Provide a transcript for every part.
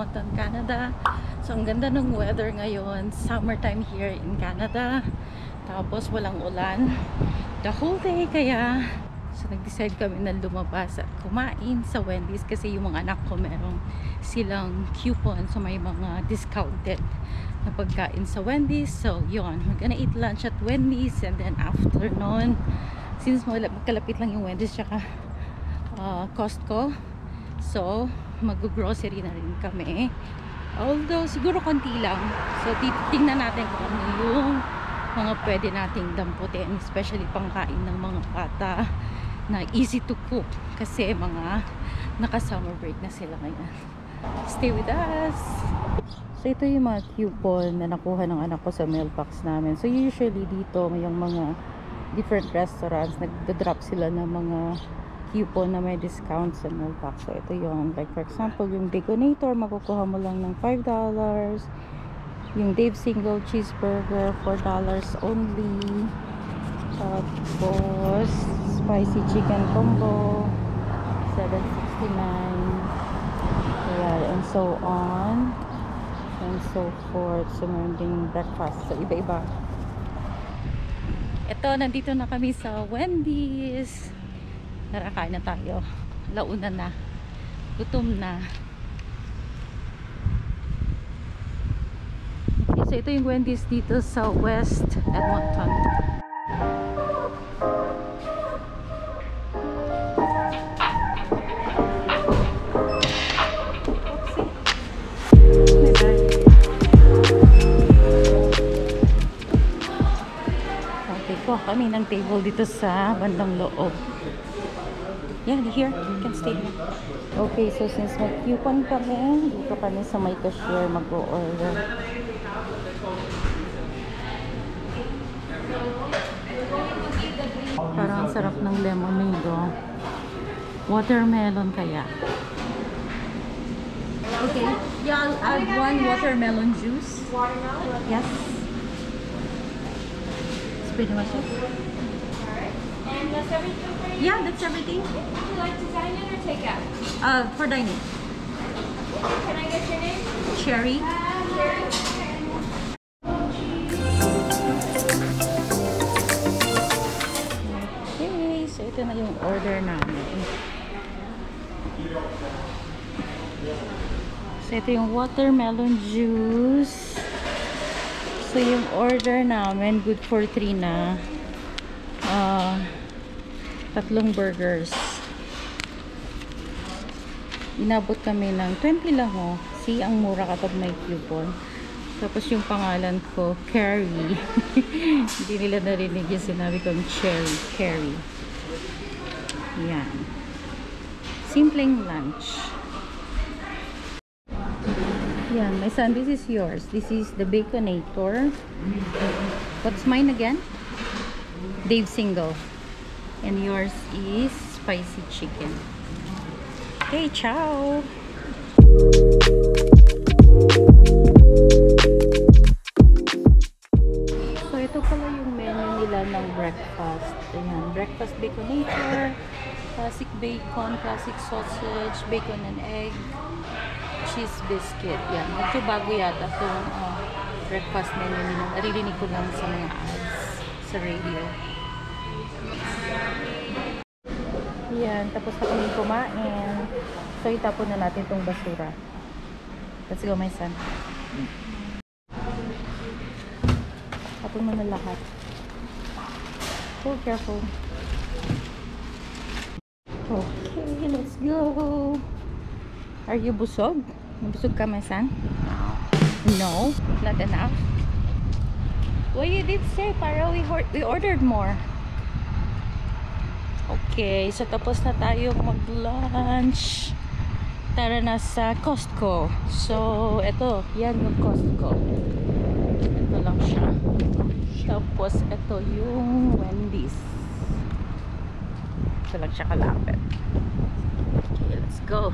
Edmonton, Canada. So, ang ganda ng weather ngayon. Summertime here in Canada. Tapos, walang ulan. The whole day, kaya So, nag-decide kami na lumabas at kumain sa Wendy's kasi yung mga anak ko meron silang coupon so may mga discounted na pagkain sa Wendy's. So, yun. We're gonna eat lunch at Wendy's and then after nun, since magkalapit lang yung Wendy's tsaka uh, Costco, so, mag-grocery na rin kami. Although, siguro konti lang. So, tingnan natin kung ano yung mga pwede nating damputin, especially pangkain ng mga bata na easy to cook kasi mga naka-summer break na sila ngayon. Stay with us! So, ito yung mga coupon na nakuha ng anak ko sa mailbox namin. So, usually dito, yung mga different restaurants, nagda-drop sila ng mga coupon na may discount sa mailbox. So, ito yung, like for example, yung Baconator, makukuha mo lang ng $5. Yung Dave Single Cheeseburger, $4 only. Tapos, spicy chicken combo, 769 Ayan, and so on. And so forth. So, meron ding breakfast. So, iba-iba. Ito, nandito na kami sa Wendy's. Tara, kain na tayo. Launa na. Gutom na. Okay, so ito yung Wendy's dito sa West Edmonton. Kuha kami ng table dito sa bandang loob. Yeah, here. You can stay here. Okay, so since mag-coupon kami, dito kami sa may cashier mag-order. Parang ang sarap ng lemonade, oh. Watermelon kaya. Okay. Yeah, I'll add one watermelon juice. Yes. It's pretty much it. That's everything for you? Yeah, that's everything. Would you like to dine in or take out? Uh, for dining. Can I get your name? Cherry. Okay, so ito na yung order namin. So ito yung watermelon juice. So yung order namin, good for 3 na. Ah, tatlong burgers. Inabot kami ng 20 lang oh. See, ang mura kapag may coupon. Tapos yung pangalan ko, Carrie. Hindi nila narinig yung sinabi kong Cherry. Carrie. Yan. Simpleng lunch. Yan, my son, this is yours. This is the Baconator. What's mine again? Dave Single. And yours is spicy chicken. Okay, ciao! So, ito pala yung menu nila ng breakfast. Ayan, breakfast baconator, classic bacon, classic sausage, bacon and egg, cheese biscuit. Yan, medyo bago yata itong uh, breakfast menu nila. Naririnig ko lang sa mga ads sa radio. Yan, tapos na kami kumain. So, itapon na natin itong basura. Let's go, my son. Tapon mo na lahat. Oh, careful. Okay, let's go. Are you busog? Busog ka, my son? No, not enough. Well, you did say, para we, we ordered more. Okay, so tapos na tayo mag-lunch. Tara na sa Costco. So, eto, yan yung Costco. Ito lang siya. Tapos, ito yung Wendy's. Ito lang siya kalapit. Okay, let's go.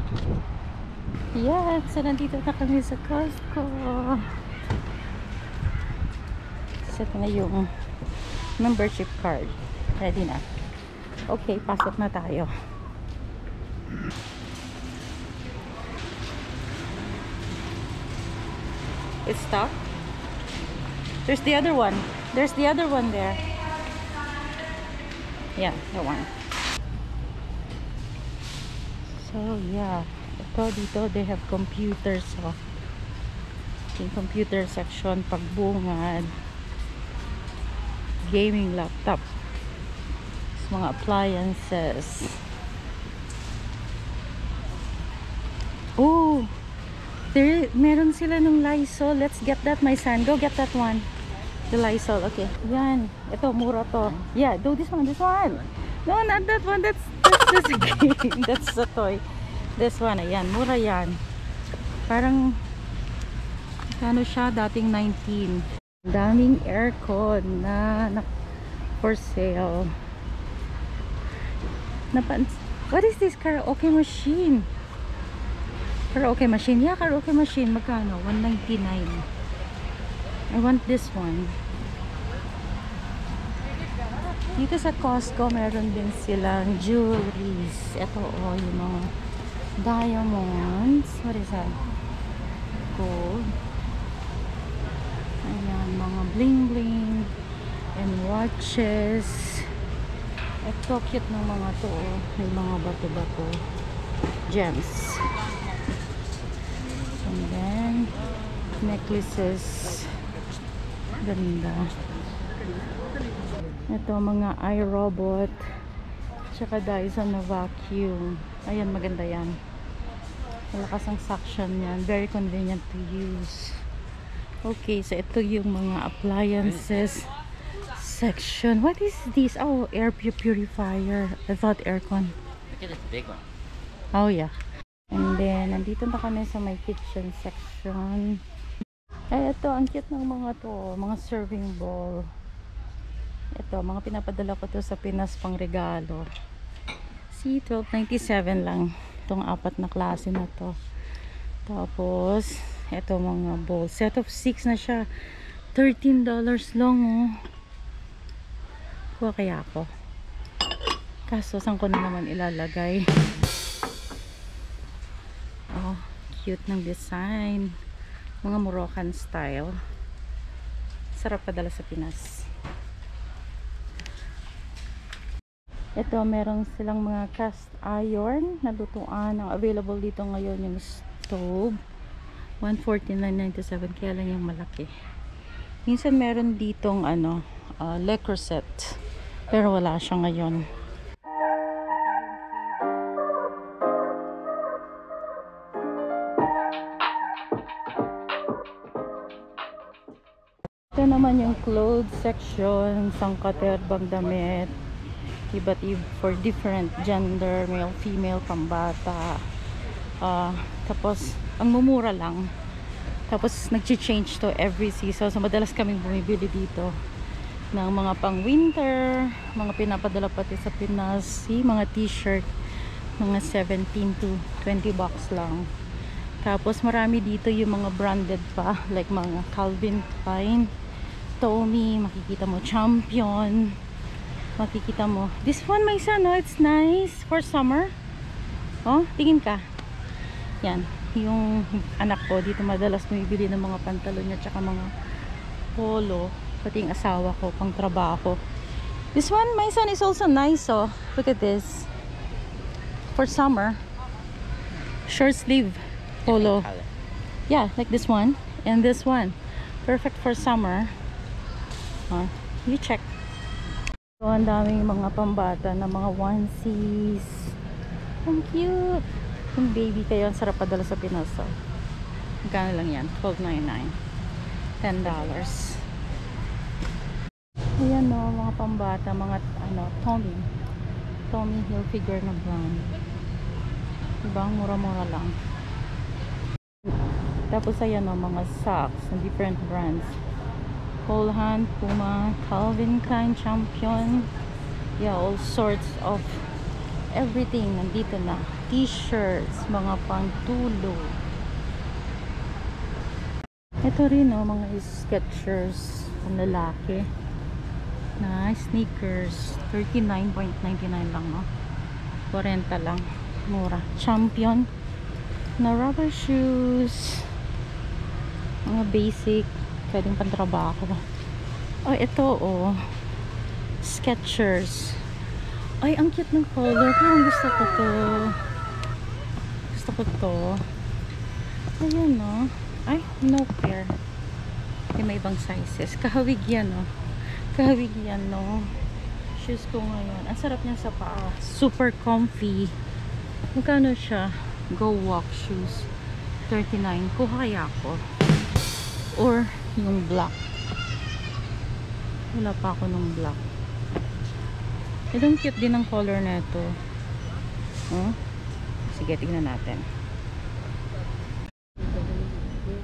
Yan, so nandito na kami sa Costco. So, ito na yung membership card. Ready na. Okay, pasok na tayo. It's stuck. There's the other one. There's the other one there. Yeah, that one. So, yeah. Ito dito, they have computers. Oh. Yung computer section, pagbungad, gaming laptop mga appliances. Oh, there, meron sila nung Lysol. Let's get that, my son. Go get that one. The Lysol, okay. Yan. Ito, mura to. Yeah, do this one, this one. No, not that one. That's, that's just a game. That's a toy. This one, ayan. Mura yan. Parang, kano siya? Dating 19. Daming aircon na, na for sale. What is this karaoke machine? Karaoke machine? Yeah, karaoke machine. Magkano? 199. I want this one. Dito sa Costco, meron din silang jewelries. Ito, oh, yung mga diamonds. What is that? Gold. Ayan, mga bling-bling and watches. Ito, cute ng mga to. oh. May mga bato-bato. Gems. And then, necklaces. Ganda. Ito, mga iRobot. Tsaka Dyson na vacuum. Ayan, maganda yan. Malakas ang suction yan. Very convenient to use. Okay, so ito yung mga appliances section. What is this? Oh, air pu- purifier. I thought aircon. Look at this big one. Oh, yeah. And then, nandito na kami sa my kitchen section. Ay, ito, ang cute ng mga to. Mga serving bowl. Ito, mga pinapadala ko to sa Pinas pang regalo. See, 12.97 lang. Itong apat na klase na to. Tapos, ito mga bowl. Set of 6 na siya. $13 lang, oh. Kuha kaya ako. Kaso, saan ko na naman ilalagay? Oh, cute ng design. Mga Moroccan style. Sarap padala sa Pinas. Ito, meron silang mga cast iron na lutuan. Ang available dito ngayon yung stove. 149.97 kaya lang yung malaki. Minsan meron ditong ano, uh, Le Creuset. Pero wala siya ngayon. Ito naman yung clothes section, sangkaterbang damit, iba't iba for different gender, male, female, pambata. Ah, tapos, ang mumura lang. Tapos, nag-change to every season. So, madalas kaming bumibili dito ng mga pang winter, mga pinapadala pati sa Pinas, see, mga t-shirt, mga 17 to 20 bucks lang. Tapos marami dito yung mga branded pa, like mga Calvin Klein, Tommy, makikita mo Champion, makikita mo. This one, my son, oh, it's nice for summer. Oh, tingin ka. Yan, yung anak ko dito madalas bumibili ng mga pantalon niya tsaka mga polo, pati yung asawa ko pang trabaho. This one, my son, is also nice, oh. Look at this. For summer. Short sleeve polo. Yeah, like this one and this one. Perfect for summer. Uh, you check. So, ang daming mga pambata na mga onesies. Ang cute. Yung baby kayo, ang sarap padala sa Pinas. Oh. Magkano lang yan? $12.99. $10. Ayan no, mga pambata, mga ano, Tommy. Tommy Hilfiger na brand. Diba? Mura-mura lang. Tapos ayan o, mga socks ng different brands. Cole Haan, Puma, Calvin Klein, Champion. Yeah, all sorts of everything nandito na. T-shirts, mga pangtulo. Ito rin o, mga Skechers ang lalaki. Na sneakers. 39.99 lang no. 40 lang. Mura. Champion na rubber shoes. Mga basic. Pwedeng pantrabaho. Oh, ito oh. Skechers. Ay, ang cute ng color. Parang gusto ko to. Gusto ko to. Ayan no. Ay, no pair. May ibang sizes. Kahawig yan no. Kahawig yan no. Shoes ko ngayon. Ang sarap niya sa paa. Super comfy. Magkano siya? Go walk shoes. 39. Kuha kaya ako. Or yung black. Wala pa ako nung black. Ito ang cute din ang color na ito. Oh. Sige, tignan natin.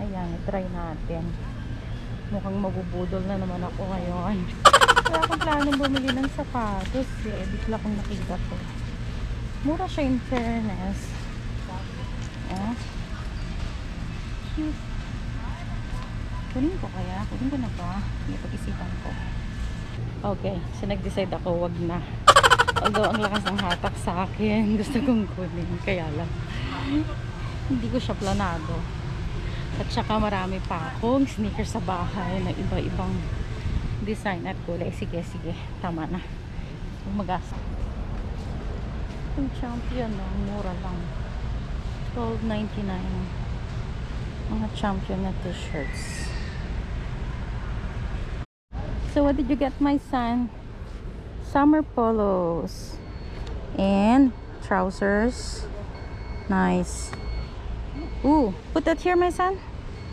Ayan, try natin. Mukhang mabubudol na naman ako ngayon. Wala akong planong bumili ng sapatos eh. Bigla kong nakita to. Mura siya in fairness. Oh. Cute. Kunin ko kaya? Kunin ko na ba? May pag-isipan ko. Okay. So, nag-decide ako, wag na. Although, ang lakas ng hatak sa akin. Gusto kong kunin. Kaya lang. Hindi ko siya planado. At saka marami pa akong sneakers sa bahay na iba-ibang design at kulay. Sige, sige. Tama na. Magasa. Yung champion, no? Mura lang. 12.99 mga champion na t-shirts. So what did you get my son? Summer polos and trousers. Nice. Ooh, put that here my son.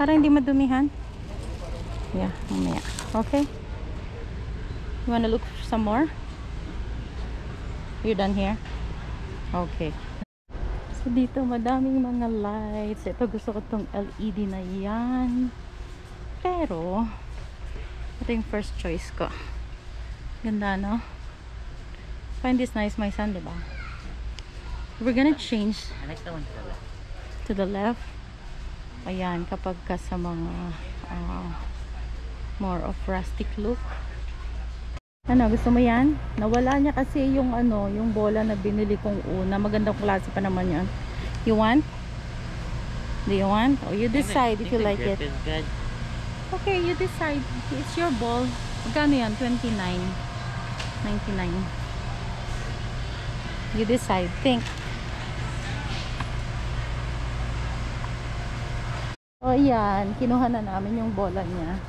Para hindi madumihan. Yeah, mamaya. Okay. You wanna look for some more? You're done here? Okay. So dito madaming mga lights. Ito gusto ko tong LED na yan. Pero ito yung first choice ko. Ganda no? Find this nice my son, diba? We're gonna change I like the one to the left. Ayan, kapag ka sa mga ah, more of rustic look. Ano, gusto mo yan? Nawala niya kasi yung ano, yung bola na binili kong una. Magandang klase pa naman yan. You want? Do you want? Or you decide if you like it. Okay, you decide. It's your ball. Magkano yan? 29. 99. You decide. Think. O yan, kinuha na namin yung bola niya.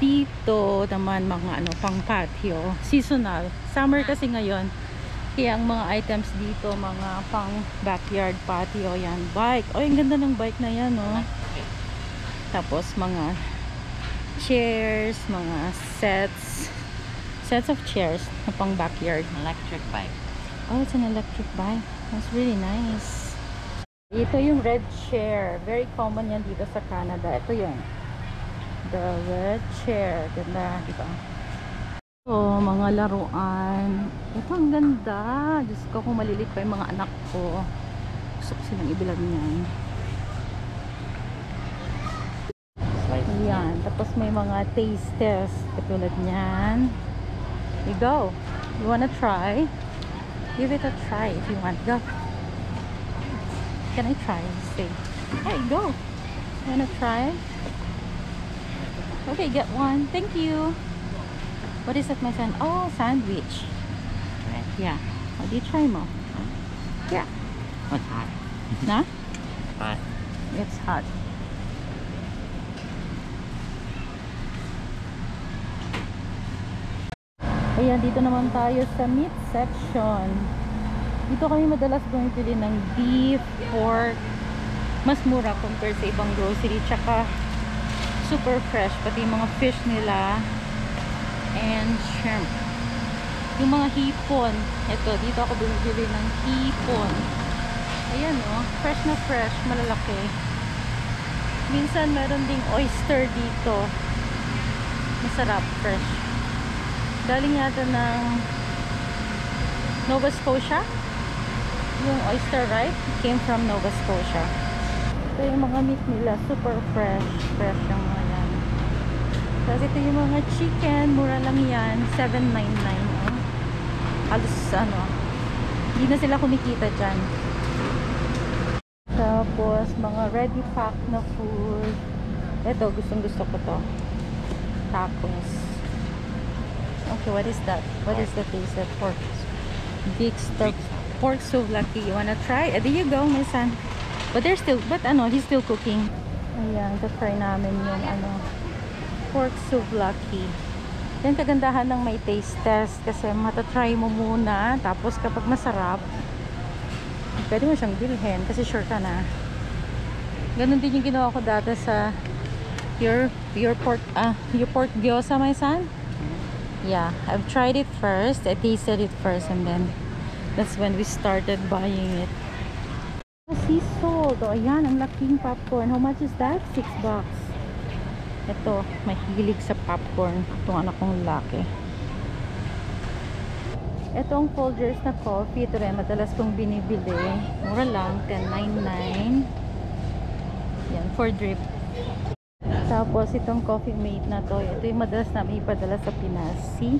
Dito naman mga ano, pang patio. Seasonal. Summer kasi ngayon. Kaya ang mga items dito, mga pang backyard patio, yan. Bike. O, ang ganda ng bike na yan, no? Tapos mga chairs, mga sets. Sets of chairs na pang backyard. Electric bike. Oh, it's an electric bike. That's really nice. Ito yung red chair. Very common yan dito sa Canada. Ito yun. The red chair. Ganda, di ba? Oh, mga laruan. Ito ang ganda. Diyos ko, kung malilit pa yung mga anak ko. Gusto ko silang ibilad niyan. Ayan. Tapos may mga taste test. Katulad niyan. You go. You wanna try? Give it a try if you want. Go. Can I try? Say. Hey, go. You wanna try? Okay, get one. Thank you. What is that, my son? Oh, sandwich. Right. Yeah. Oh, do you try mo? Yeah. What's hot? Na? Hot. It's hot. Ayan, dito naman tayo sa meat section. Dito kami madalas bumibili ng beef, pork. Mas mura compared sa ibang grocery. Tsaka super fresh. Pati yung mga fish nila. And shrimp. Yung mga hipon. Ito, dito ako bumibili ng hipon. Ayan o, fresh na fresh, malalaki. Minsan meron ding oyster dito. Masarap, fresh. Galing yata ng Nova Scotia. Yung oyster, right? Came from Nova Scotia. Ito yung mga meat nila, super fresh. Fresh yung mga yan. Tapos ito yung mga chicken, mura lang yan. 7.99. Oh. Halos ano, hindi na sila kumikita dyan. Tapos, mga ready pack na food. Ito, gustong gusto ko to. Tacos. Okay, what is that? What is the taste of pork? Big stuff. Pork souvlaki. You wanna try? Eh, there you go, my son. But they're still, but ano, he's still cooking. Ayan, try namin yung ano, pork souvlaki. Yan kagandahan ng may taste test kasi matatry mo muna tapos kapag masarap pwede mo siyang bilhin kasi sure ka na ganun din yung ginawa ko dati sa your your pork ah your pork gyoza my son yeah I've tried it first I tasted it first and then that's when we started buying it sea salt oh ayan ang laking popcorn how much is that? 6 bucks ito, mahilig sa popcorn. Itong anak kong laki. Itong Folgers na coffee, ito rin, madalas kong binibili. Mura lang, 10.99. Yan, for drip. Tapos, itong coffee mate na to, ito yung madalas namin ipadala sa Pinas. See?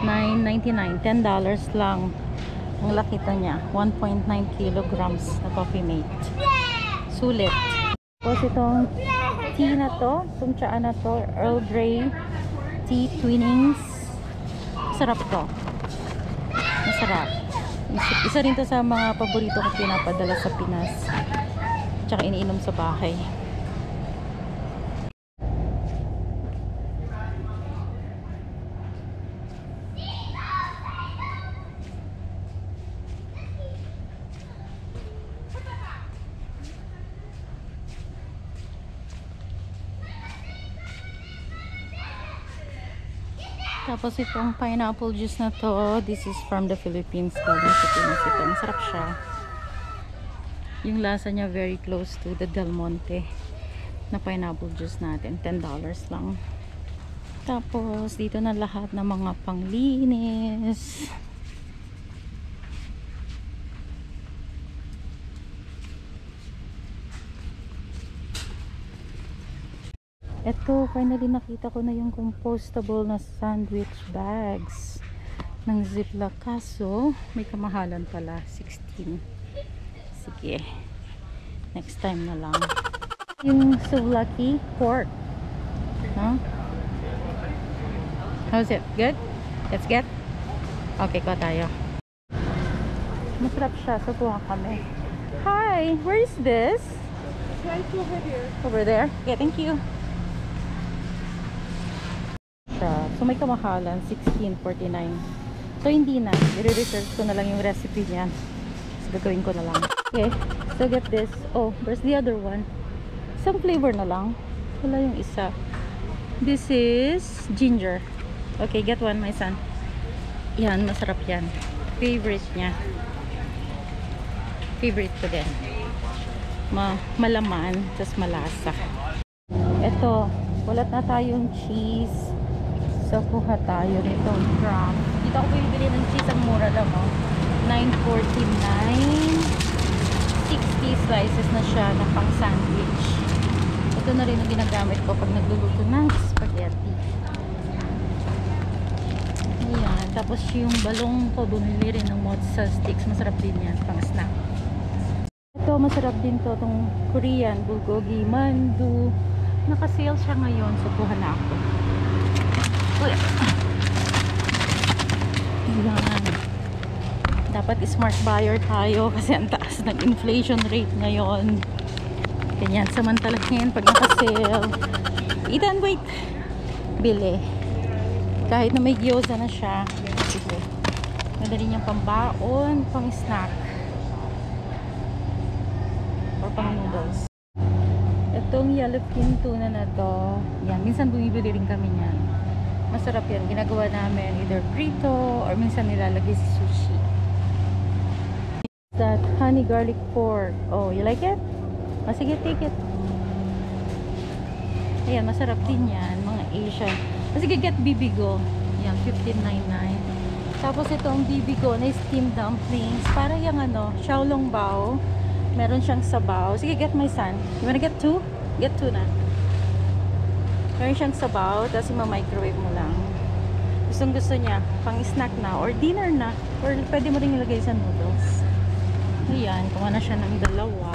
9.99. $10 lang. Ang laki to niya. 1.9 kilograms na coffee mate. Sulit. Tapos itong tea na to, itong tsaa na to, Earl Grey tea twinnings. Masarap to. Masarap. Isa rin to sa mga paborito ko pinapadala sa Pinas. Tsaka iniinom sa bahay. Tapos itong pineapple juice na to, this is from the Philippines. Galing sa Pinas ito. Masarap siya. Yung lasa niya very close to the Del Monte na pineapple juice natin. $10 lang. Tapos dito na lahat ng mga panglinis. Ito, finally nakita ko na yung compostable na sandwich bags ng Ziploc. Kaso, may kamahalan pala. 16. Sige. Next time na lang. Yung souvlaki pork. Huh? How's it? Good? Let's get? Okay, ko tayo. Masarap siya. So, kuha kami. Hi! Where is this? Right over here. Over there? Okay, thank you. siya. So, may kamahalan, 16.49. So, hindi na. I-research ko na lang yung recipe niya. So, gagawin ko na lang. Okay. So, get this. Oh, where's the other one? Isang flavor na lang. Wala yung isa. This is ginger. Okay, get one, my son. Yan, masarap yan. Favorite niya. Favorite ko din. Ma malaman, tas malasa. Ito, walat na tayong cheese. So, kuha tayo nito. Gram. Dito ako bibili ng cheese. Ang mura lang, oh. 9.49. 60 slices na siya na pang sandwich. Ito na rin ang ginagamit ko pag nagluluto ng spaghetti. Ayan. Tapos yung balong ko, bumili rin ng mozzarella sticks. Masarap din yan. Pang snack. Ito, masarap din to. Itong Korean, bulgogi, mandu. Naka-sale siya ngayon. So, kuha na ako. Dapat smart buyer tayo kasi ang taas ng inflation rate ngayon. Ganyan, samantalahin pag naka-sale. Ethan, wait! Bili. Kahit na may gyoza na siya. Sige. Madali niyang pambaon, pang snack. Or pang noodles. Itong yellowfin tuna na to, yan, minsan bumibili rin kami niyan. Masarap yan. Ginagawa namin either prito or minsan nilalagay sa sushi. That honey garlic pork. Oh, you like it? Oh, sige, take it. Ayan, masarap din yan. Mga Asian. Oh, get bibigo. Yan, 15.99. Tapos itong bibigo na steamed dumplings. Para yung ano, xiaolong bao. Meron siyang sabaw. Sige, get my son. You wanna get two? Get two na. Meron siyang sabaw, tapos ima-microwave mo lang. Gustong gusto niya, pang snack na, or dinner na, or pwede mo rin ilagay sa noodles. Ayan, kuha na siya ng dalawa.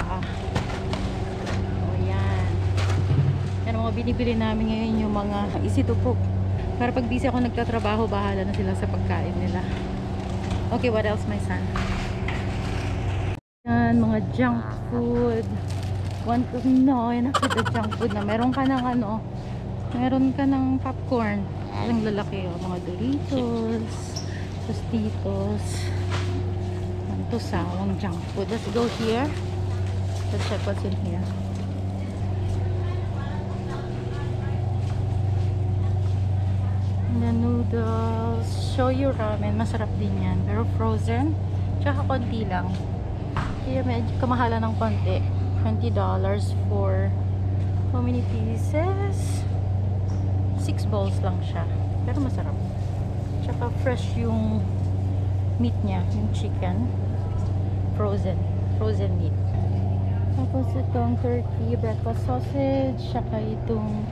Yan ang mga binibili namin ngayon yung mga cook. Para pag busy ako nagtatrabaho, bahala na sila sa pagkain nila. Okay, what else, my son? Yan, mga junk food. Want to know, with the junk food na meron ka ng ano, meron ka ng popcorn. Ang lalaki, oh, mga Doritos, Tostitos. Yan to sawang junk food. Let's go here. Let's check what's in here. The noodles, shoyu ramen, masarap din yan. Pero frozen, tsaka konti lang. Kaya medyo kamahala ng konti. $20 for how many pieces? 6 bowls lang siya. Pero masarap. Tsaka fresh yung meat niya, yung chicken. Frozen. Frozen meat. Tapos itong turkey breakfast sausage, tsaka itong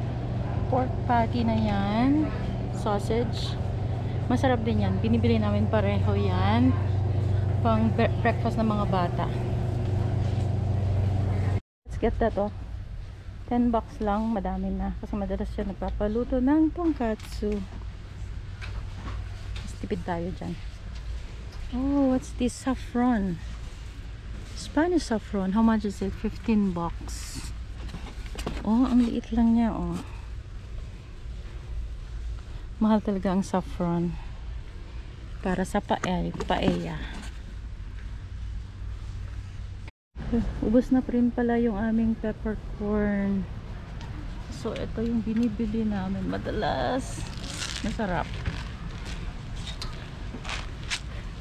pork patty na yan. Sausage. Masarap din yan. Binibili namin pareho yan. Pang bre- breakfast ng mga bata. Let's get that oh. 10 bucks lang. Madami na. Kasi madalas siya nagpapaluto ng tonkatsu. Mas tipid tayo dyan. Oh, what's this? Saffron. Spanish saffron. How much is it? 15 bucks. Oh, ang liit lang niya, oh. Mahal talaga ang saffron. Para sa pae paella. Ubus na rin pala yung aming peppercorn. So, ito yung binibili namin madalas. Masarap.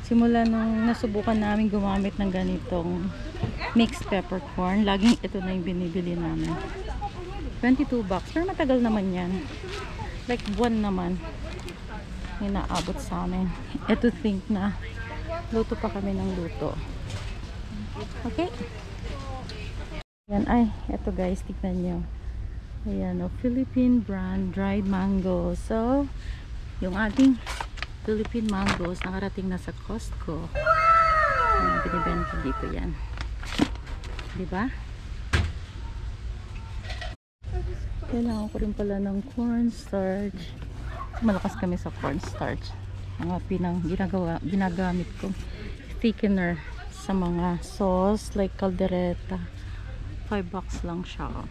Simula nung nasubukan namin gumamit ng ganitong mixed peppercorn, laging ito na yung binibili namin. 22 bucks. Pero matagal naman yan. Like buwan naman. Yung naabot sa amin. Ito think na luto pa kami ng luto. Okay? Yan. Ay, ito guys. Tignan nyo. Ayan, oh, Philippine brand dried mango. So, yung ating Philippine mangoes nakarating na sa Costco. Ayan, binibenta dito yan. Diba? Kailangan ko rin pala ng cornstarch. Malakas kami sa cornstarch. Mga pinang ginagawa, ginagamit ko thickener sa mga sauce like caldereta. 5 bucks lang siya. oh.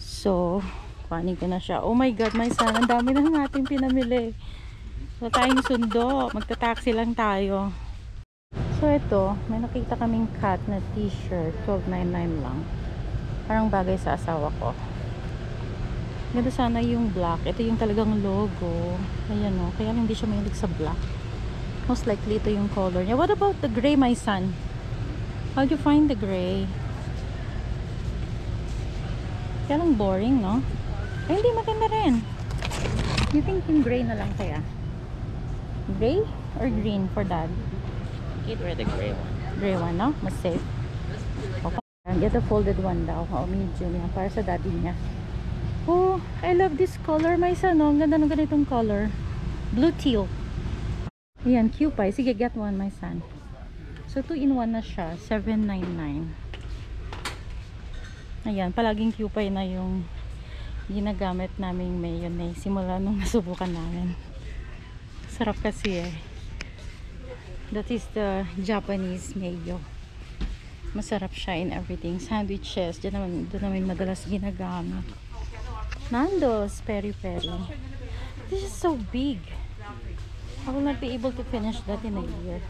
So, kuhanin ko na siya. Oh my God, my son, ang dami na nating pinamili. Wala tayong sundo. Magta-taxi lang tayo. So, ito, may nakita kaming cat na t-shirt. 12.99 lang. Parang bagay sa asawa ko. Ganda sana yung black. Ito yung talagang logo. Ayan o. Kaya lang hindi siya mahilig sa black. Most likely ito yung color niya. What about the gray, my son? How'd you find the gray? Kaya lang boring, no? Ay, hindi maganda rin. You think yung gray na lang kaya? Gray or green for dad? You'd wear the gray one. Gray one, no? Mas safe. Okay. Get a folded one daw. O, medium yan. Para sa daddy niya. Oh, I love this color, my son. Oh, ang ganda ng ganitong color. Blue teal. Ayan, Cupay. Sige, get one, my son. So, 2 in 1 na siya. 7.99. Ayan, palaging Cupay na yung ginagamit naming mayonnaise. Simula nung nasubukan namin. Sarap kasi eh. That is the Japanese mayo. Masarap siya in everything. Sandwiches, dyan naman, doon namin madalas ginagamit. Nando's peri peri. This is so big. I will not be able to finish that in a year.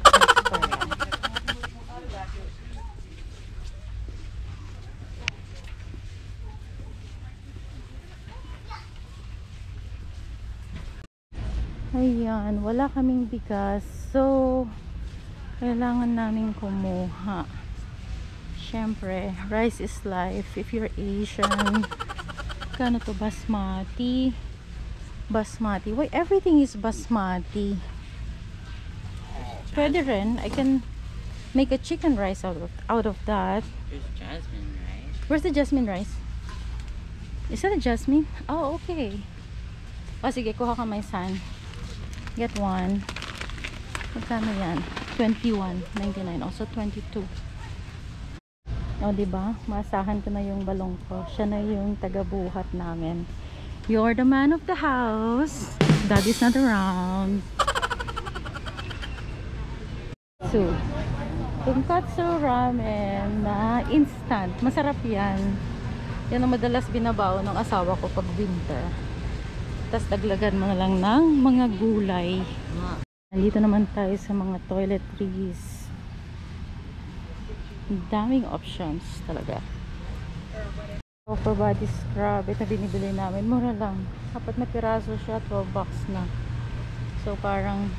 Ayan, wala kaming bigas. So, kailangan namin kumuha. Siyempre, rice is life. If you're Asian, kano to basmati? Basmati. Why everything is basmati? Pwede rin. I can make a chicken rice out of, out of that. There's jasmine, right? Where's the jasmine rice? Is that a jasmine? Oh, okay. O sige, kuha ka my son. Get one. Magkano yan? 21.99. Also 22. O, di ba? Maasahan ko na yung balong ko. Siya na yung tagabuhat namin. You're the man of the house. Daddy's not around. So, tonkatsu ramen na instant. Masarap yan. Yan ang madalas binabaw ng asawa ko pag winter. Tapos daglagan mo lang ng mga gulay. Nandito naman tayo sa mga toiletries. Daming options talaga. Upper body scrub. Ito binibili namin. Mura lang. Apat na piraso siya. 12 bucks na. So parang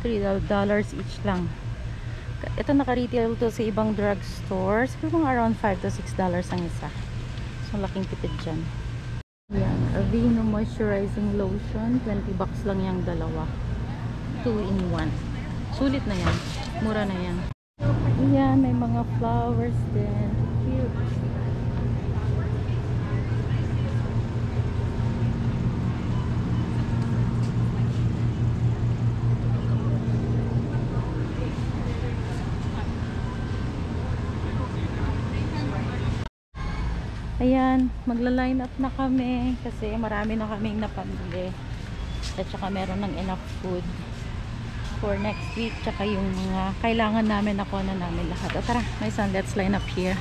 $3 dollars each lang. Ito naka-retail to sa ibang drugstore. Siguro mga around 5 to 6 dollars ang isa. So laking tipid dyan. Yan. Aveeno Moisturizing Lotion. 20 bucks lang yung dalawa. 2 in 1. Sulit na yan. Mura na yan. Yan. May mga flowers din. Cute. Ayan, magla-line up na kami kasi marami na kaming napamili. At saka meron ng enough food for next week. Tsaka yung mga kailangan namin nakuha na namin lahat. O tara, my son, let's line up here.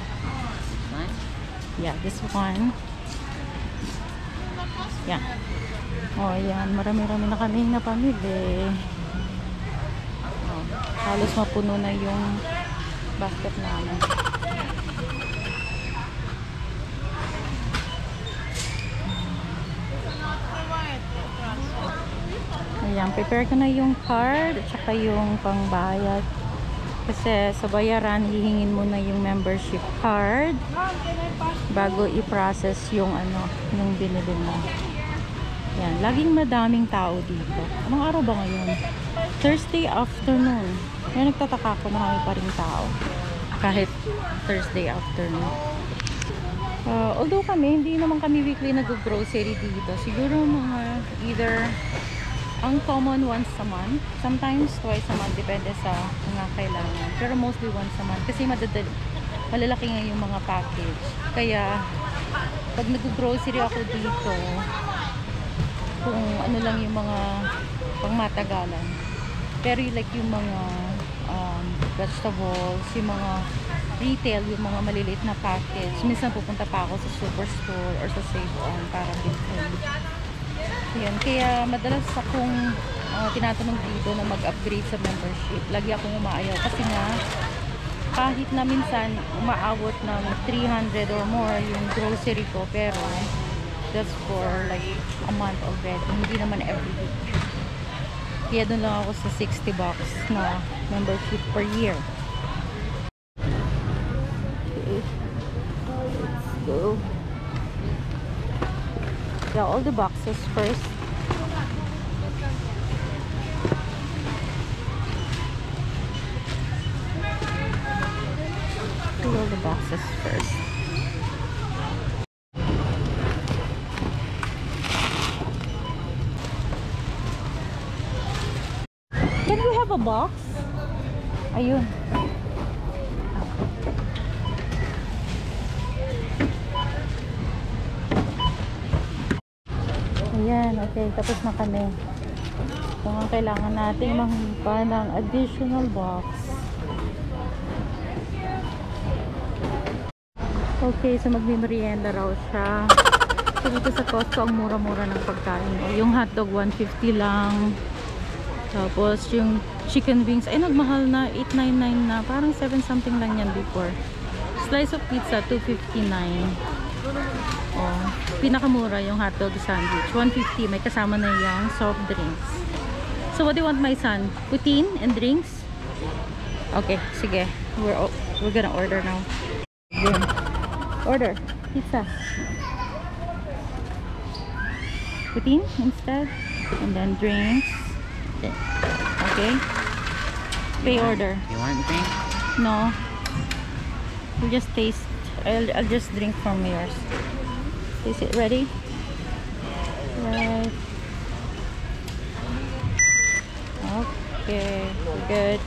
Yeah, this one. Yeah. Oh, yan. Marami-rami na kaming napamili. Halos mapuno na yung basket namin. Ayan, prepare ko na yung card at saka yung pangbayad. Kasi sa bayaran, hihingin mo na yung membership card bago i-process yung ano, yung binili mo. Yan, laging madaming tao dito. Anong araw ba ngayon? Thursday afternoon. Kaya nagtataka ko marami pa rin tao. Kahit Thursday afternoon. Uh, although kami, hindi naman kami weekly nag-grocery dito. Siguro mga either ang common once a month. Sometimes twice a month. Depende sa mga kailangan. Pero mostly once a month. Kasi madadali. Malalaki nga yung mga package. Kaya, pag nag-grocery ako dito, kung ano lang yung mga pangmatagalan. Pero like yung mga um, vegetables, yung mga retail, yung mga maliliit na package. Minsan pupunta pa ako sa superstore or sa Save On para bilhin. Yan. Kaya madalas akong uh, tinatanong dito na mag-upgrade sa membership. Lagi akong umaayaw kasi nga kahit na minsan umaabot ng 300 or more yung grocery ko pero that's for like a month already. Hindi naman every week. Kaya doon lang ako sa 60 bucks na membership per year. Okay. Let's go. Yeah, all the boxes first. All the boxes first. Can we have a box? Ayun. Okay. Tapos na kami. Kung ang kailangan natin manghipa ng additional box. Okay, so magmimerienda raw siya. So dito sa Costco, ang mura-mura ng pagkain. O, yung hotdog, 150 lang. Tapos yung chicken wings, ay nagmahal na, 899 na. Parang 7 something lang yan before. Slice of pizza, 259. Pinakamura yung hotdog sandwich. 150, may kasama na yung soft drinks. So what do you want my son? Poutine and drinks? Okay, sige. We're we're gonna order now. Yun. Order pizza. Poutine instead, and then drinks. Okay. Pay order. You want drink? No. You just taste. I'll, I'll just drink from yours. Is it ready? Right. Okay. Good.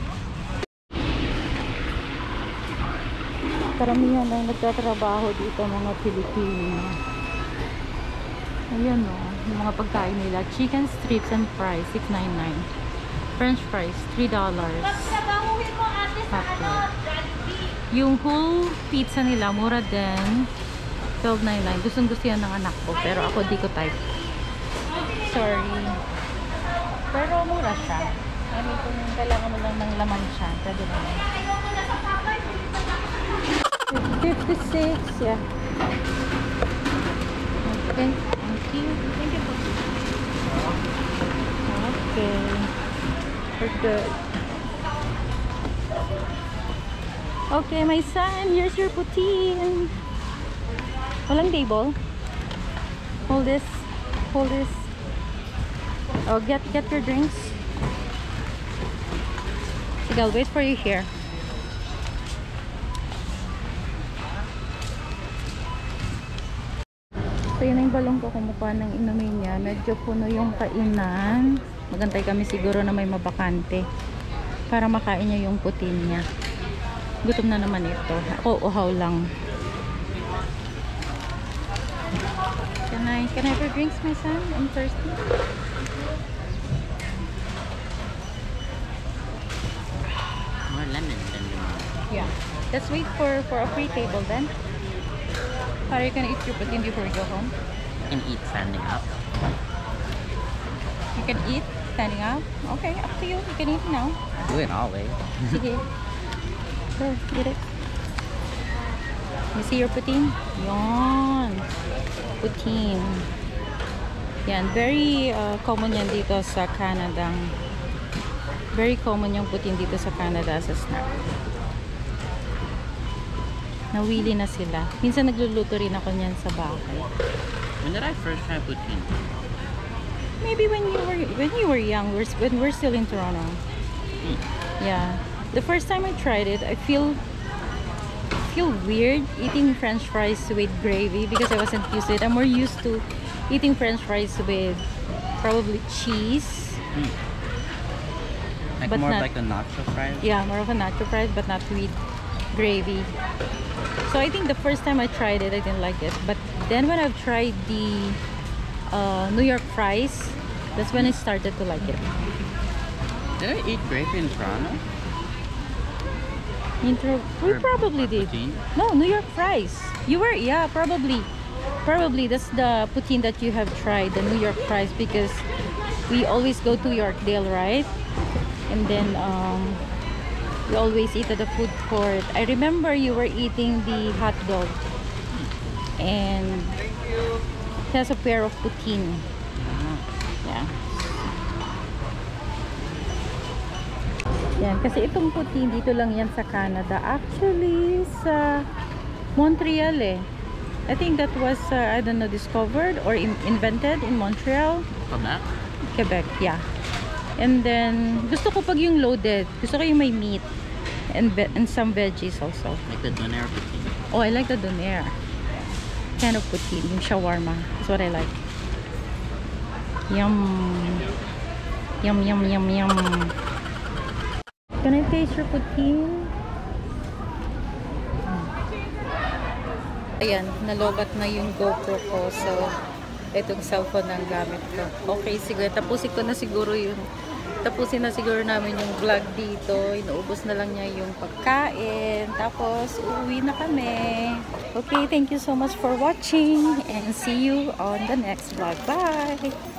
Karamihan na nagtatrabaho dito mga Pilipino. Ayan o, yung mga pagkain nila. Chicken strips and fries, $6.99. French fries, $3. Hotdog. Yung whole pizza nila, mura din. $12.99. Gustong gusto yan ng anak ko, pero ako di ko type. Sorry. Pero mura siya. I mean, kung kailangan mo lang ng laman siya, pwede naman. 56, yeah. Okay, thank you. Thank you. Okay. We're good. Okay, my son, here's your poutine. Walang table. Hold this. Hold this. Oh, get get your drinks. Sige, I'll wait for you here. So yun yung balong ko kumukuha ng inumin niya. Medyo puno yung kainan. Magantay kami siguro na may mabakante. Para makain niya yung putin niya. Gutom na naman ito. Ako uhaw lang. Can I, can I have your drinks, my son? I'm thirsty. More lemon than lemon. Yeah. Let's wait for, for a free table then. How Are you gonna eat your putin before we go home? You can eat standing up. You can eat standing up. Okay, up to you. You can eat now. Do it always. Eh? Sige. Go, get it. You see your putin? Yon. Putin. Yan. Very uh, common yan dito sa Canada. Very common yung putin dito sa Canada as a snack. Nawili na sila. Minsan nagluluto rin ako niyan sa bahay. When did I first try poutine? Maybe when you were when you were young, we're, when we're still in Toronto. Yeah. The first time I tried it, I feel feel weird eating french fries with gravy because I wasn't used to it. I'm more used to eating french fries with probably cheese. Like But more not- like the nacho fries? Yeah, more of a nacho fries but not with gravy. So I think the first time I tried it, I didn't like it. But then when I've tried the uh, New York fries, that's when I started to like it. Did I eat gravy in Toronto? Intro, we probably did. poutine? No, New York fries. You were, yeah, probably. Probably that's the poutine that you have tried, the New York fries, because we always go to Yorkdale, right? And then um, we always eat at the food court. I remember you were eating the hot dog, and it has a pair of poutine. Yeah. Yan, kasi itong puti dito lang yan sa Canada. Actually, sa Montreal eh. I think that was, uh, I don't know, discovered or in- invented in Montreal, Quebec? Quebec, yeah. And then, gusto ko pag yung loaded. Gusto ko yung may meat and, and some veggies also. Like the doner poutine? Oh, I like the doner. Kind of poutine, yung shawarma. That's what I like. Yum. Yum, yum, yum, yum. Can I taste your poutine? Ayan, nalobat na yung GoPro ko. So, itong cellphone ang gamit ko. Okay, sige. Tapusin ko na siguro yung tapusin na siguro namin yung vlog dito. Inuubos na lang niya yung pagkain. Tapos, uuwi na kami. Okay, thank you so much for watching and see you on the next vlog. Bye!